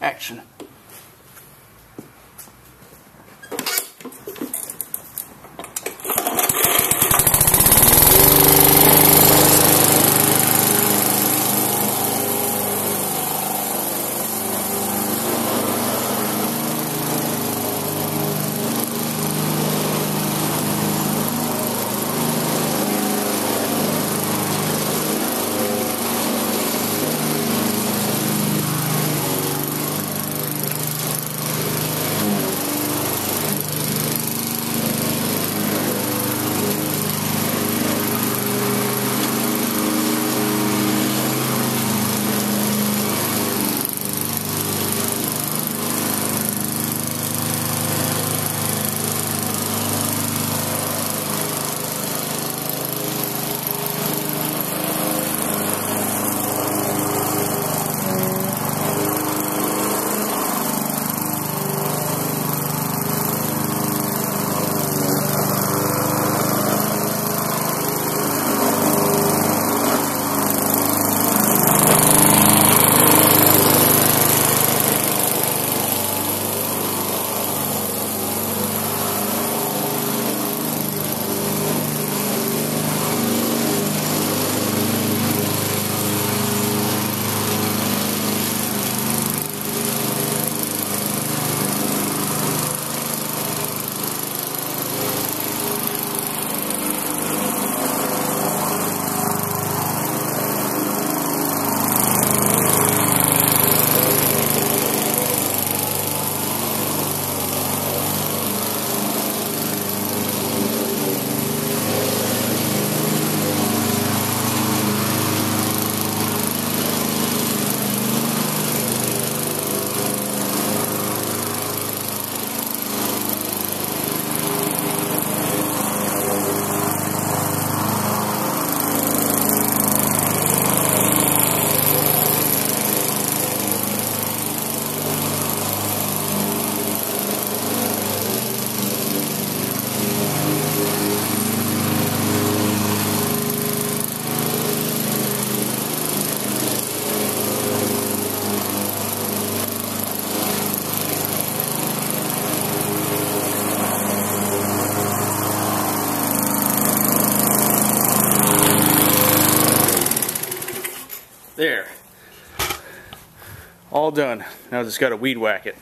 action. There. All done. Now just got to weed whack it.